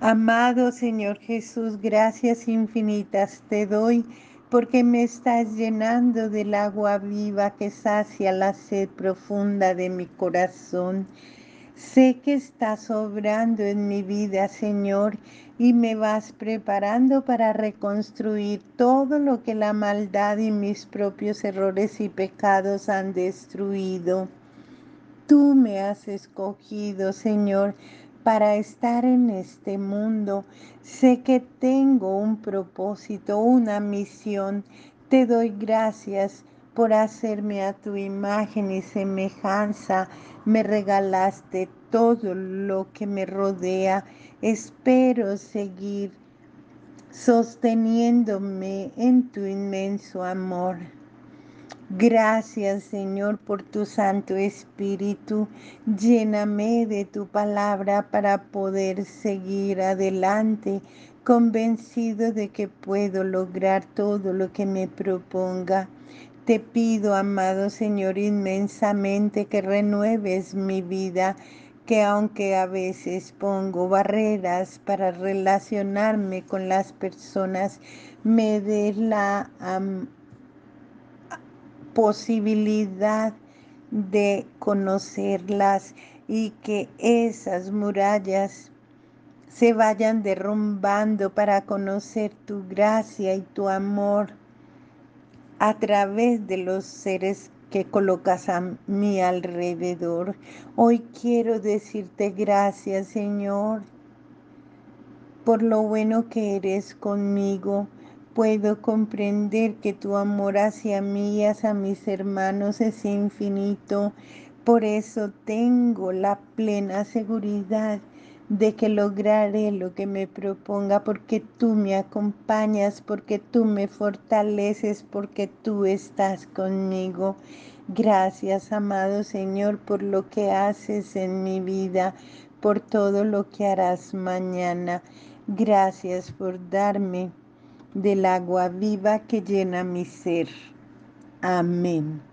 Amado Señor Jesús, gracias infinitas te doy porque me estás llenando del agua viva que sacia la sed profunda de mi corazón. Sé que estás obrando en mi vida, Señor, y me vas preparando para reconstruir todo lo que la maldad y mis propios errores y pecados han destruido. Tú me has escogido, Señor, para estar en este mundo. Sé que tengo un propósito, una misión. Te doy gracias por hacerme a tu imagen y semejanza. Me regalaste todo lo que me rodea. Espero seguir sosteniéndome en tu inmenso amor. Gracias Señor por tu Santo Espíritu. Lléname de tu palabra para poder seguir adelante, convencido de que puedo lograr todo lo que me proponga. Te pido, amado Señor, inmensamente que renueves mi vida, que aunque a veces pongo barreras para relacionarme con las personas, me des la posibilidad de conocerlas y que esas murallas se vayan derrumbando para conocer tu gracia y tu amor a través de los seres que colocas a mi alrededor. Hoy quiero decirte gracias, Señor, por lo bueno que eres conmigo, Puedo comprender que tu amor hacia mí y hacia mis hermanos es infinito. Por eso tengo la plena seguridad de que lograré lo que me proponga porque tú me acompañas, porque tú me fortaleces, porque tú estás conmigo. Gracias, amado Señor, por lo que haces en mi vida, por todo lo que harás mañana. Gracias por darme del agua viva que llena mi ser. Amén.